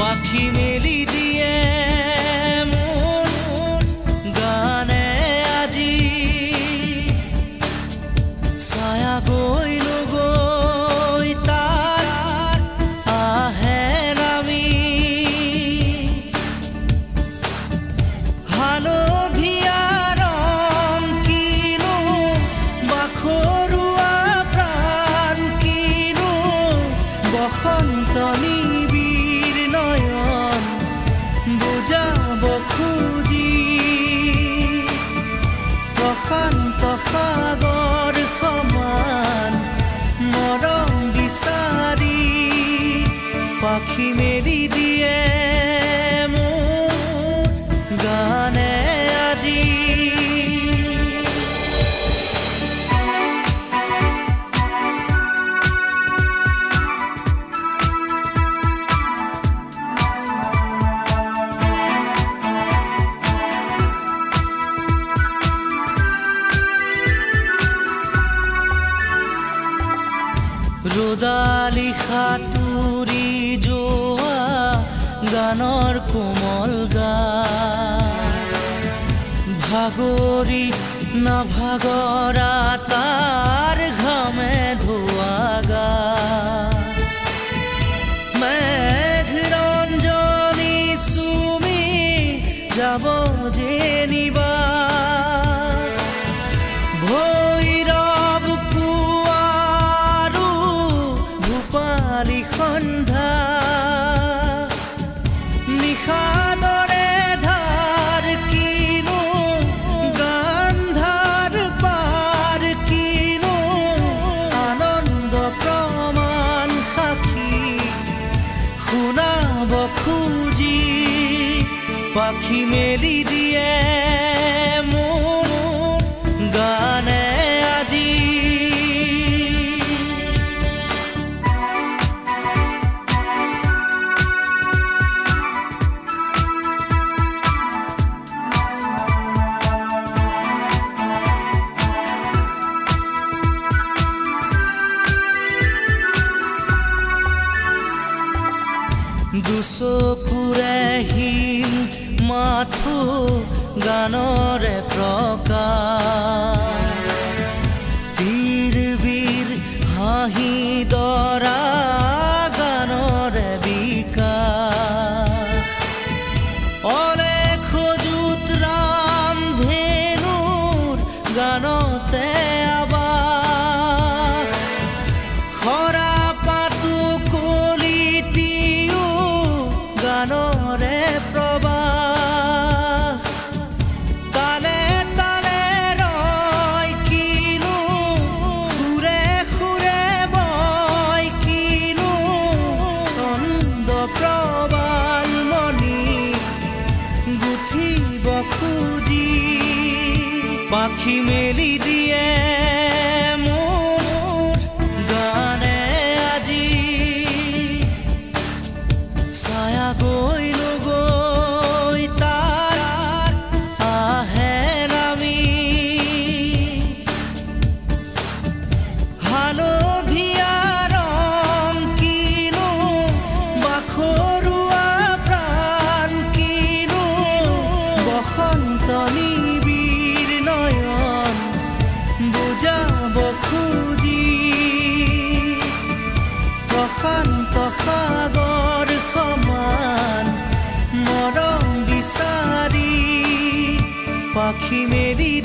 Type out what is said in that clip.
पाखी मेली दी आखी मेरी दिए मोर गाना ৰদালি সাঁতুৰি যোৱা গানৰ কোমল গা। ভাগৰি নাভাগৰা তাৰ ঘামে ধোৱা গা। মেঘ ৰঞ্জনী চুমি যাব যে পাখি মেলি দিয়ে মোৰ গানে আজি দুচকুৰে হিম মাথো প্ৰকাশ তীৰ বীৰ হাঁহি দৰা পাখি মেলি দিয়ে आँखी मेरी